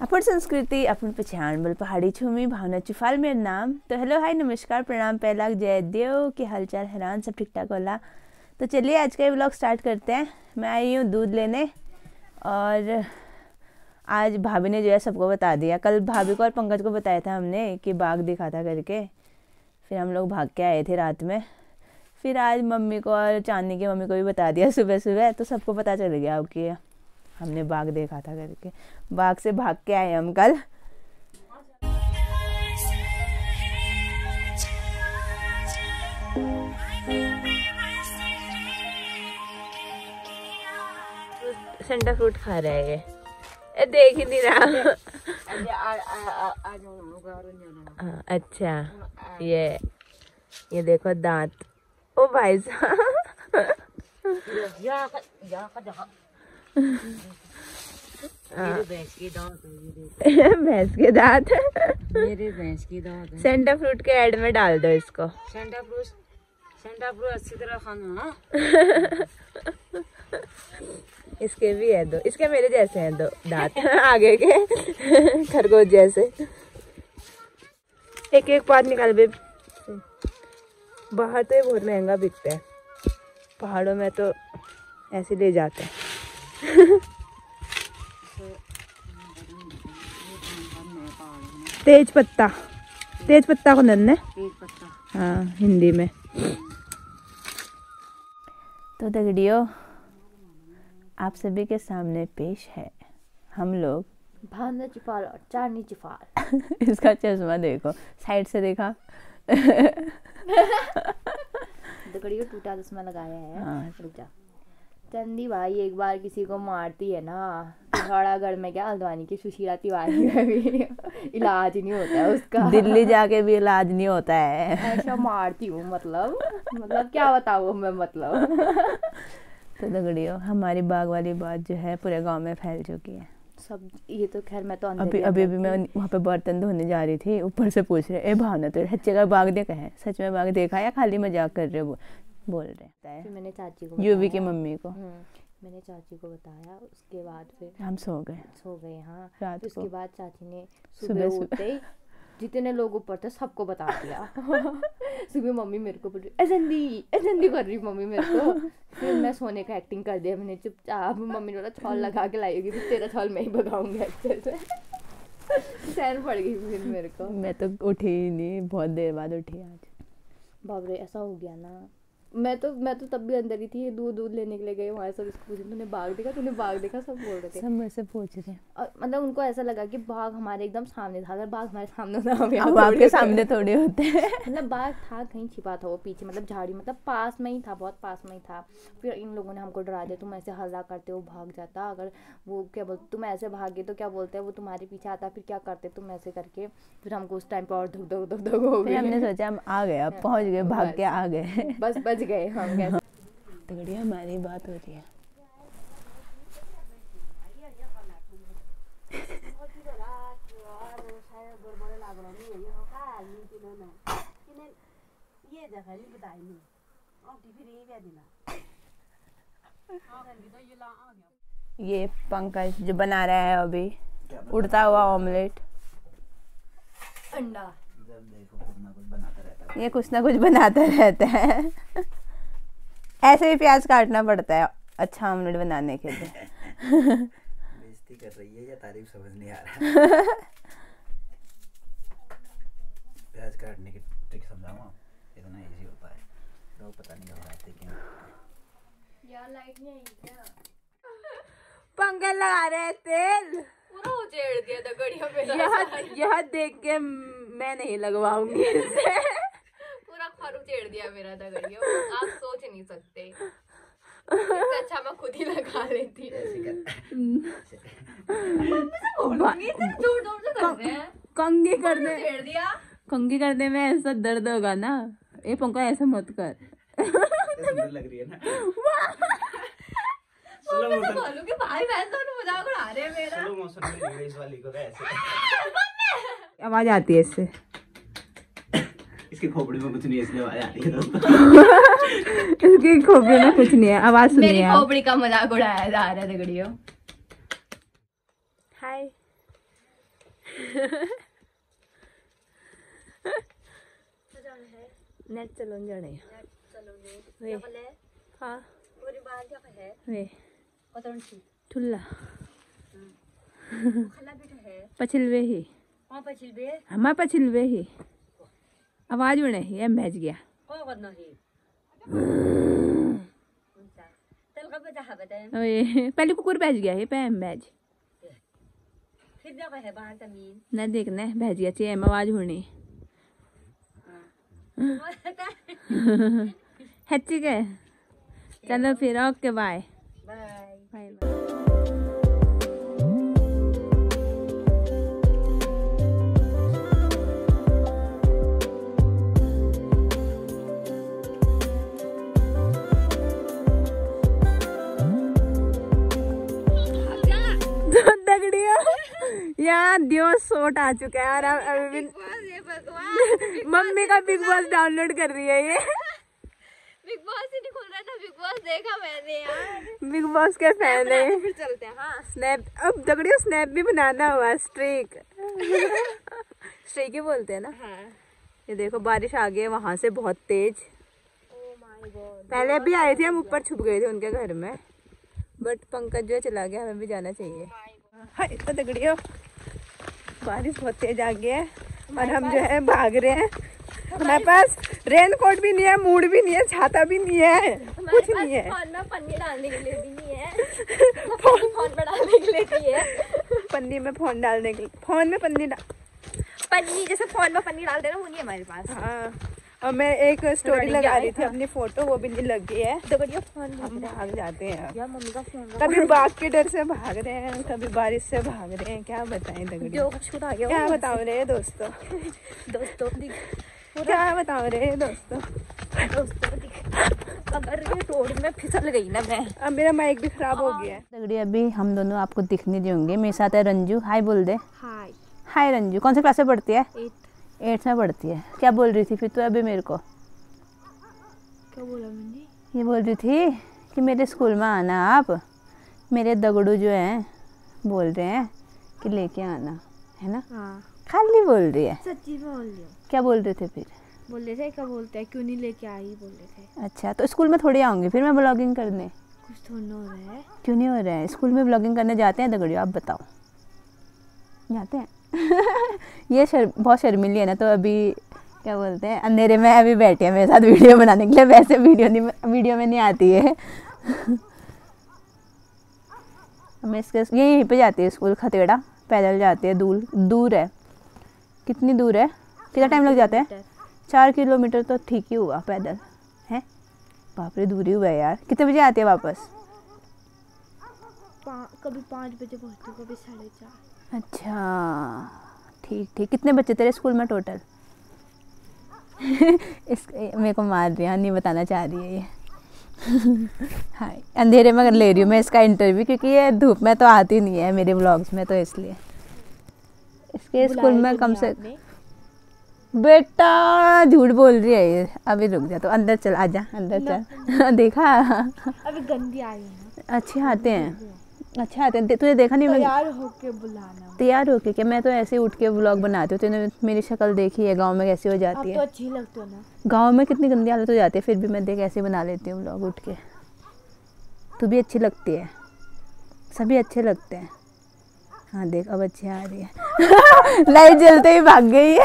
अपन संस्कृति अपन पहचान, बल पहाड़ी छूमी, भावना चुफाल, मेरा नाम। तो हेलो हाय नमस्कार, प्रणाम पहला जय देव के हालचाल, हैरान, सब ठीक ठाक, होला? तो चलिए, आज का ये ब्लॉग स्टार्ट करते हैं। मैं आई हूँ दूध लेने और आज भाभी ने जो है सबको बता दिया। कल भाभी को और पंकज को बताया था हमने कि बाघ दिखा था करके। फिर हम लोग भाग के आए थे रात में। फिर आज मम्मी को और चांदनी की मम्मी को भी बता दिया सुबह सुबह तो सबको पता चल गया अब कि हमने बाघ देखा था करके। बाघ से भाग के आए हम कल। सेंटा फ्रूट खा रहा है ये। देख ही नहीं रहा। हाँ, अच्छा ये ये देखो दांत। ओ भाई साहब। भैंस की दांत है। भैंस के दांत। मेरे भैंस की दांत सेंटा फ्रूट के एड में डाल दो इसको। सेंटा फ्रूट सेंटा फ्रूट अच्छी तरह खाना हाँ। इसके भी है दो। इसके मेरे जैसे हैं दो दांत। आगे के खरगोश जैसे। एक एक पात निकाल बे बाहर तो ये बहुत महँगा बिकता है। पहाड़ों में तो ऐसे ले जाते हैं। तेज पत्ता तेज पत्ता को नन्ने तेज हाँ हिंदी में। तो दगड़ियो आप सभी के सामने पेश है। हम लोग भावना चिपाल और चांदनी चिपाल इसका चश्मा देखो। साइड से देखा। दगड़ी को टूटा चश्मा लगाया है। हाँ। रुक जा। चंदी भाई एक बार किसी को मारती है ना पिथौरागढ़ में क्या हल्द्वानी की सुशीला तिवारी में भी इलाज नहीं होता है उसका। दिल्ली जाके भी इलाज नहीं होता है। ऐसा मारती हूँ मतलब मतलब क्या बताऊँ मैं मतलब। तो दगड़ियो हमारी बाग वाली बात जो है पूरे गाँव में फैल चुकी है। सब ये तो खैर मैं तो अभी ही अभी भी मैं वहाँ पे बर्तन धोने जा रही थी ऊपर से पूछ रहे ए भावना तो हच्चे का बाग देखा है? सच में बाग देखा या खाली मज़ाक कर रहे हो वो?" बोल रहे फिर मैंने चाची को यूवी की। मम्मी को। हम्म, मैंने चाची को बताया उसके बाद फिर हम सो गए। सो गए हाँ। रात उसके बाद चाची ने सुबह-। उठते ही जितने लोग ऊपर थे सबको बता दिया। सुबह मम्मी मेरे को बोल रही एजंदी कर रही मम्मी मेरे को। फिर मैं सोने का एक्टिंग कर दिया मैंने चुपचाप। मम्मी ने बोला छौल लगा के लाई होगी फिर तेरा छौल मैं ही भगाऊँगी अच्छे से सैन पड़ गई फिर मेरे को। मैं तो उठी ही नहीं बहुत देर बाद उठी आज। बाबरे ऐसा हो गया ना। मैं तो मैं तो तब भी अंदर ही थी दूध दूध लेने के लिए गए वहाँ सब इसको पूछे तूने बाघ देखा? तूने बाघ देखा? सब बोल रहे थे। सब मेरे से पूछ रहे और मतलब उनको ऐसा लगा कि बाघ हमारे एकदम सामने था अगर बाघ हमारे सामने था हम अब थोड़ी आपके सामने थोड़े होते। हैं मतलब बाघ था कहीं छिपा था वो पीछे मतलब झाड़ी मतलब पास में ही था बहुत पास में ही था। फिर इन लोगों ने हमको डरा दिया तुम ऐसे हल्ला करते हो भाग जाता अगर वो क्या बोलते तुम ऐसे भागे तो क्या बोलते हैं वो तुम्हारे पीछे आता फिर क्या करते तुम ऐसे करके? फिर हमको उस टाइम पे और धुक धुक धुक धुक हो फिर हमने सोचा हम आ गए अब पहुँच गए भाग के आ गए। बस बच गए हम कैसे? तगड़ी हमारी बात हो रही है। ये पंकज जो बना रहा है अभी उड़ता हुआ ऑमलेट अंडा ये कुछ ना कुछ बनाता रहता है। ऐसे भी प्याज काटना पड़ता है अच्छा ऑमलेट बनाने के लिए। बेइज्जती कर रही है या तारीफ़ समझ नहीं आ रहा? प्याज काटने की ट्रिक समझाऊँ? इतना इजी होता है लोग पता नहीं घबराते क्यों। यार लाइट नहीं आई क्या? लगा रहे हैं तेल। पूरा उचेड़ दिया था गड़िया पे। यह यह देख के मैं नहीं लगवाऊँगी इसे। दिया मेरा था गड़िया आप सोच नहीं सकते। अच्छा मैं खुद ही लगा लेती। दूर कर। रहे हैं। कंगी दिया। कंगी करने में ऐसा दर्द होगा ना। ये पंकज ऐसा मत कर। लग रही है ना। स्लो मोशन कि भाई बहन दोनों मज़ाक उड़ा रहे हैं मेरा। स्लो मोशन में इंग्लिश वाली को ऐसे आवाज़ आती है इससे। इसकी खोपड़ी में कुछ नहीं है इसलिए आवाज़ आ रही है। दोस्तों इसकी खोपड़ी में कुछ नहीं है आवाज़ मेरी सुनिए आप। खोपड़ी का मज़ाक उड़ाया जा रहा है दगड़ियों। हाय। नेट चलोन जाने। वे। हाँ। वे। ठुल्ला। पछिलवे ही। हमा पछिलवे ही। आवाज़ उड़े ही एम भेज गया पहले कुकुर भेज गया है पैम भेज न देखना भेज गया चाहिए आवाज़ उड़नी है। ठीक है। चलो फिर ओके बाय यहाँ दियो सोट आ चुका है और अब अभी मम्मी का बिग बॉस डाउनलोड कर रही है ये। बिग बॉस ही नहीं खुल रहा था बिग बॉस देखा मैंने यार। बिग बॉस के फ़ैन है। फिर चलते हैं हाँ। स्नैप अब दगड़ियों स्नैप भी बनाना हुआ स्ट्रीक स्ट्रीक ही बोलते हैं ना। हाँ। ये देखो बारिश आ गई है वहाँ से बहुत तेज। गॉड पहले भी आए थे हम ऊपर छुप गए थे उनके घर में। बट पंकज जो है चला गया हमें भी जाना चाहिए। हाय तो दगड़ियों बारिश बहुत तेज आ गई है और हम जो है भाग रहे हैं। हमारे पास रेन कोट भी नहीं है मूड भी नहीं है छाता भी नहीं है कुछ नहीं है। फ़ोन में पन्नी डालने के लिए भी नहीं है। फ़ोन में डालने के लिए भी है। पन्नी में फ़ोन डालने के लिए फ़ोन में पन्नी डाल पन्नी जैसे फ़ोन में पन्नी डालते ना वो नहीं है हमारे पास। हाँ। और मैं एक स्टोरी लगा रही थी अपनी फ़ोटो वो भी नहीं लग गई है। तो बढ़िया फ़ोन हम भाग जाते हैं। यार मम्मी का फ़ोन कभी बाघ के डर से भाग रहे हैं कभी बारिश से भाग रहे हैं। क्या बताएँ दगड़ी जो कुछ आ गया क्या बताओ रे दोस्तों? दोस्तों क्या बताओ रे दोस्तों? दोस्तों अगर ये रोड में फिसल गई ना मैं। अब मेरा माइक भी खराब हो गया है। दगड़ी अभी हम दोनों आपको दिख नहीं देंगे। मेरे साथ है रंजू। हाय बोल दे। हाय हाय रंजू। कौन सी क्लास में पढ़ती है? एट एट्थ में पढ़ती है। क्या बोल रही थी फिर तो अभी मेरे को? क्या बोला मैंने? ये बोल रही थी कि मेरे स्कूल में आना आप। मेरे दगड़ू जो हैं बोल रहे हैं कि लेके आना है ना? हाँ। खाली बोल रही है। सच्ची बोल रही हूँ। क्या बोल रहे थे फिर? बोल रहे थे क्या बोलते हैं? क्यों नहीं लेके आई बोल रहे थे। अच्छा तो स्कूल में थोड़ी आऊँगी फिर मैं ब्लॉगिंग करने। कुछ थोड़ा हो रहा है। क्यों नहीं हो रहा है? स्कूल में ब्लॉगिंग करने जाते हैं दगड़ियों आप बताओ। जाते हैं? ये शर, बहुत शर्मिली है ना तो अभी क्या बोलते हैं अंधेरे में अभी बैठे हैं मेरे साथ वीडियो बनाने के लिए वैसे वीडियो नहीं वीडियो में नहीं आती है। मैं इसके ये यहीं पे जाती है स्कूल खतेड़ा पैदल जाती है दूर दूर है। कितनी दूर है? कितना टाइम लग जाता है? चार किलोमीटर तो ठीक ही हुआ पैदल है? बाप रे दूरी हुआ है यार। कितने बजे आती है वापस? पा, कभी पाँच बजे पहुँचती हूँ कभी साढ़े चार। अच्छा ठीक ठीक। कितने बच्चे तेरे स्कूल में टोटल इस मेरे को मार है नहीं बताना चाह रही है ये। हाँ अंधेरे में ले रही हूँ मैं इसका इंटरव्यू क्योंकि ये धूप में तो आती नहीं है मेरे ब्लॉग्स में तो इसलिए। इसके स्कूल में कम से बेटा झूठ बोल रही है ये। अभी रुक जा तो अंदर चल आजा अंदर चल। देखा? अभी गंदी आई है। अच्छे आते हैं। अच्छे आते हैं तुझे देखा नहीं मैं? तैयार होके बुलाना। तैयार होके कि मैं तो ऐसे उठ के ब्लॉग बनाती हूँ तूने मेरी शक्ल देखी है गाँव में कैसी हो जाती तो है। अच्छी लगती हो ना। गाँव में कितनी गंदी हालत हो जाती है फिर भी मैं देख ऐसे बना लेती हूँ ब्लॉग उठ के। तू भी अच्छी लगती है। सभी अच्छे लगते हैं। हाँ देख अब अच्छी आ रही है। लाइट जलते ही भाग गई है।